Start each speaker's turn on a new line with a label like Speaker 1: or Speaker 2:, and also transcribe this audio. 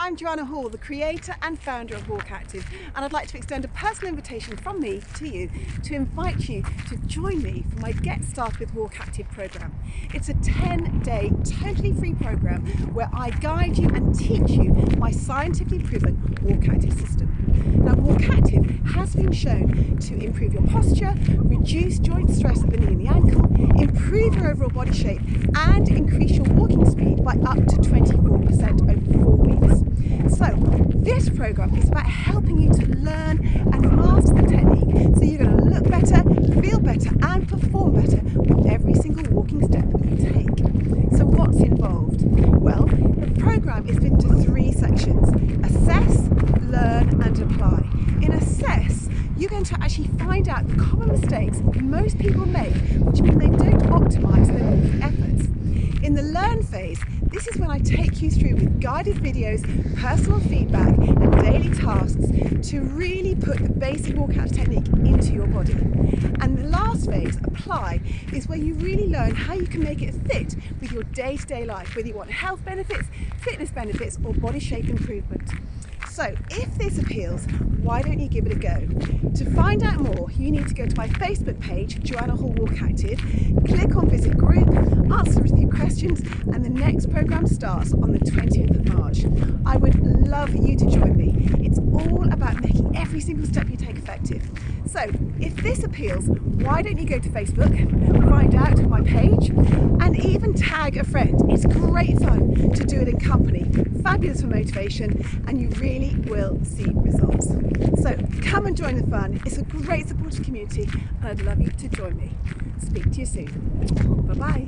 Speaker 1: I'm Joanna Hall, the creator and founder of Walk Active, and I'd like to extend a personal invitation from me to you to invite you to join me for my Get Started with Walk Active program. It's a 10 day, totally free program where I guide you and teach you my scientifically proven Walk Active system. Now, Walk Active has been shown to improve your posture, reduce joint stress at the knee and the ankle, improve your overall body shape, and increase your walking speed by up to 24% this program is about helping you to learn and master the technique so you're going to look better, feel better, and perform better with every single walking step you take. So, what's involved? Well, the program is split into three sections assess, learn, and apply. In assess, you're going to actually find out the common mistakes most people make, which mean they don't optimize their walking efforts. In the learn phase, this is when I take you through with guided videos, personal feedback, and daily tasks to really put the basic walkout technique into your body. And the last phase, apply, is where you really learn how you can make it fit with your day to day life, whether you want health benefits, fitness benefits, or body shape improvement. So, if this appeals, why don't you give it a go? To find out more, you need to go to my Facebook page, Joanna Hall Walk Active, click on Visit Group, answer a few questions, and the next programme starts on the 20th of March. I would love you to join me. It's all about making every single step you take effective. So, if this appeals, why don't you go to Facebook, find out my page, and even tag a friend? It's great fun to do it in company, fabulous for motivation, and you really will see results. So, come and join the fun. It's a great supportive community, and I'd love you to join me. Speak to you soon. Bye bye.